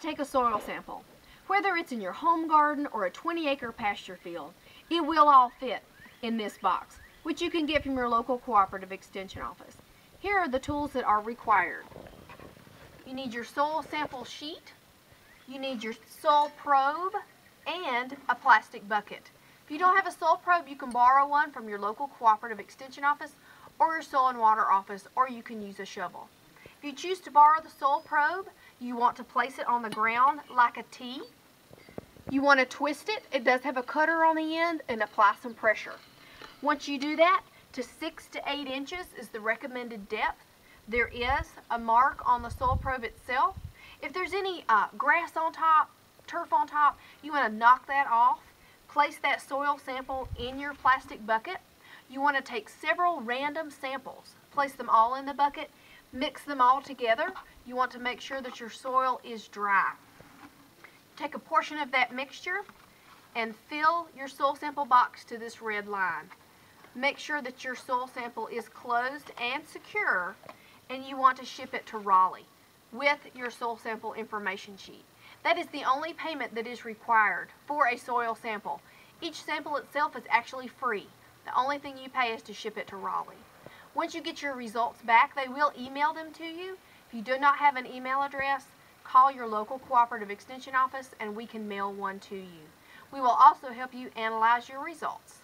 take a soil sample. Whether it's in your home garden or a 20 acre pasture field, it will all fit in this box, which you can get from your local cooperative extension office. Here are the tools that are required. You need your soil sample sheet, you need your soil probe, and a plastic bucket. If you don't have a soil probe, you can borrow one from your local cooperative extension office or your soil and water office, or you can use a shovel. If you choose to borrow the soil probe, you want to place it on the ground like a T. You want to twist it. It does have a cutter on the end and apply some pressure. Once you do that, to six to eight inches is the recommended depth. There is a mark on the soil probe itself. If there's any uh, grass on top, turf on top, you want to knock that off. Place that soil sample in your plastic bucket. You want to take several random samples, place them all in the bucket, mix them all together. You want to make sure that your soil is dry. Take a portion of that mixture and fill your soil sample box to this red line. Make sure that your soil sample is closed and secure and you want to ship it to Raleigh with your soil sample information sheet. That is the only payment that is required for a soil sample. Each sample itself is actually free. The only thing you pay is to ship it to Raleigh. Once you get your results back, they will email them to you. If you do not have an email address, call your local cooperative extension office and we can mail one to you. We will also help you analyze your results.